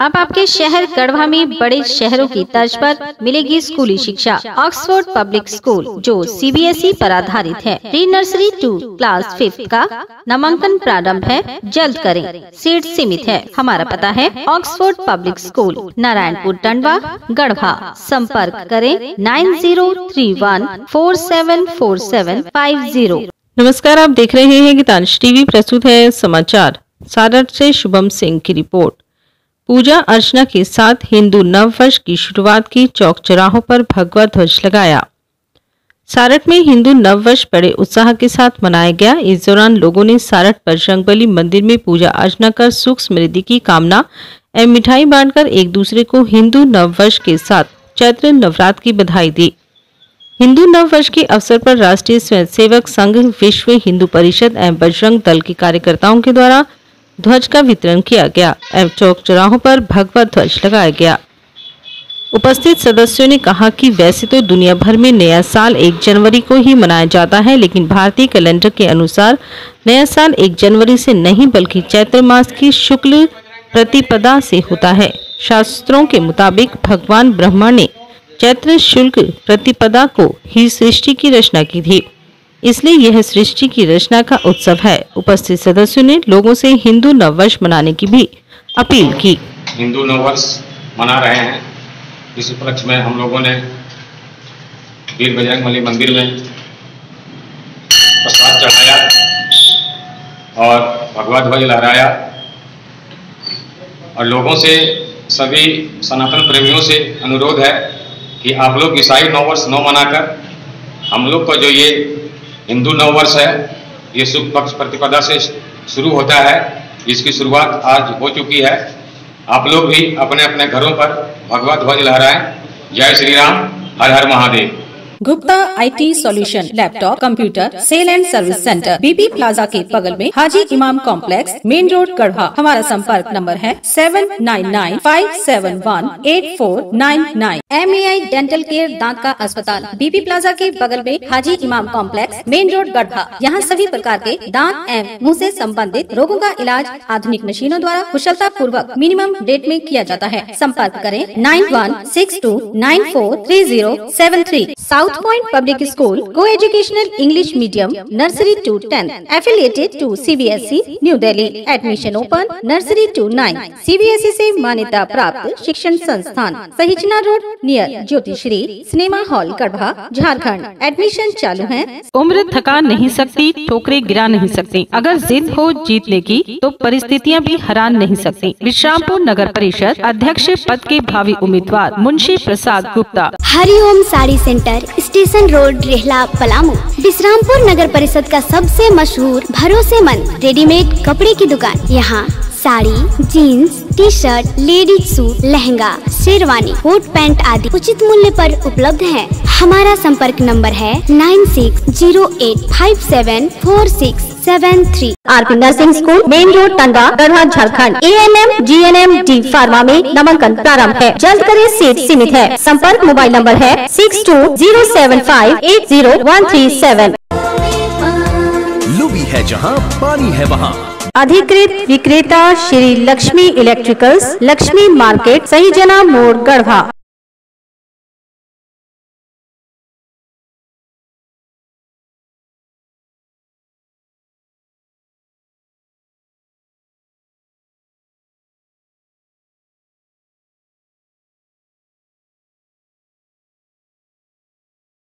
अब आपके शहर गढ़वा में बड़े शहरों की तर्ज पर मिलेगी स्कूली शिक्षा ऑक्सफोर्ड पब्लिक स्कूल जो सीबीएसई पर आधारित है। Pre nursery to class fifth का नामांकन प्रारंभ है। जल्द करें। सीट सीमित है। हमारा पता है Oxford public school Narayanpur, Tandwa, Garhwa. संपर्क करें nine zero three one four seven four seven five zero. नमस्कार, आप देख रहे हैं गीतांश टीवी, प्रस्तुत है समाचार। सारण से शुभम सिंह की रिपोर्ट। पूजा अर्चना के साथ हिंदू नव वर्ष की शुरुआत की चौक चौराहों पर भगवा ध्वज लगाया। सारठ में हिंदू नव वर्ष बड़े उत्साह के साथ मनाया गया। इस दौरान लोगों ने सारठ पर जंगबली मंदिर में पूजा अर्चना कर सुख समृद्धि की कामना, एवं मिठाई बांटकर एक दूसरे को हिंदू नव वर्ष के साथ चैत्र नवरात्र की बधाई दी। हिंदू नव वर्ष के अवसर पर राष्ट्रीय स्वयंसेवक संघ विश्व हिंदू परिषद एवं बजरंग दल के कार्यकर्ताओं के द्वारा ध्वज का वितरण किया गया एवं चौक चौराहों पर भगवा ध्वज लगाया गया। उपस्थित सदस्यों ने कहा कि वैसे तो दुनिया भर में नया साल एक जनवरी को ही मनाया जाता है, लेकिन भारतीय कैलेंडर के अनुसार नया साल एक जनवरी से नहीं बल्कि चैत्र मास की शुक्ल प्रतिपदा से होता है। शास्त्रों के मुताबिक भगवान ब्रह्मा ने चैत्र शुल्क प्रतिपदा को ही सृष्टि की रचना की थी। इसलिए यह सृष्टि की रचना का उत्सव है। उपस्थित सदस्यों ने लोगों से हिंदू नववर्ष मनाने की भी अपील की। हिंदू नववर्ष मना रहे हैं। इस उपलक्ष्य में हम लोगों ने वीर बजरंग बली मंदिर में प्रसाद चढ़ाया और भगवा ध्वज लहराया और लोगों से, सभी सनातन प्रेमियों से अनुरोध है कि आप लोग ईसाई नववर्ष नौ मनाकर हम लोग का जो ये हिंदू नववर्ष है, ये शुभ पक्ष प्रतिपदा से शुरू होता है, इसकी शुरुआत आज हो चुकी है। आप लोग भी अपने अपने घरों पर भगवत ध्वज लहराएँ। जय श्री राम, हर हर Mahadev. Gupta IT solution laptop computer sale and service centre BB plaza के बगल में हाजी इमाम कॉम्प्लेक्स मेन रोड गढ़वा। हमारा संपर्क नंबर है seven nine nine five seven one eight four nine nine M dental care दांत का अस्पताल बीबी प्लाजा के बगल में हाजी इमाम कॉम्प्लेक्स मेन रोड गढ़वा। यहाँ सभी प्रकार के दांत एवं मुँह ऐसी सम्बन्धित रोगों का इलाज आधुनिक मशीनों द्वारा कुशलता पूर्वक मिनिमम डेट में किया जाता है। संपर्क करें nine one six two nine four three zero seven three south South Point Public School, co-educational English medium, nursery to 10, affiliated to CBSE, New Delhi. Admission open, nursery to 9. CBSE से मान्यता प्राप्त शिक्षण संस्थान सहिचना road near Jyotishri cinema hall Garhwa Jharkhand. Admission चालू है। उम्र थका नहीं सकती ठोकरे गिरा नहीं सकती। अगर जिद हो जीतने की तो परिस्थितियाँ भी हरा नहीं सकती। विश्रामपुर नगर परिषद अध्यक्ष पद के भावी उम्मीदवार Munshi Prasad Gupta. Hariom sari centre station road, Rehla, Palamu. Bishrampur नगर परिषद का सबसे मशहूर, भरोसेमंद, रेडीमेड कपड़े की दुकान, यहाँ। Sari jeans T shirt ladies suit lehenga sherwani coat pant आदि उचित मूल्य पर उपलब्ध है। हमारा संपर्क नंबर है nine six zero eight five seven four six seven three. R RP nursing school main road Tanga Garhwa Jharkhand. A N M G N M D pharma में नामांकन प्रारंभ है। जल्द करें सीट सीमित है। संपर्क मोबाइल नंबर है six two zero seven five eight zero one three seven. Lubi है जहाँ पानी है वहाँ। अधिकृत विक्रेता श्री लक्ष्मी इलेक्ट्रिकल्स लक्ष्मी मार्केट सही जना मोड़ गढ़वा।